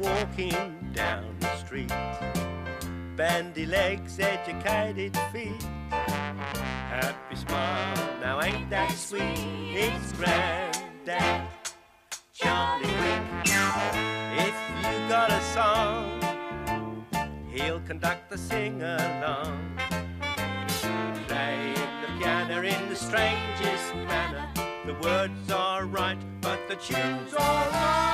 walking down the street. Bandy legs, educated feet. Happy smile, now ain't that sweet? It's granddad, Charlie Quick. If you got a song, he'll conduct the sing-along. Playing the piano in the strangest manner. The words are right, but the tune's all wrong.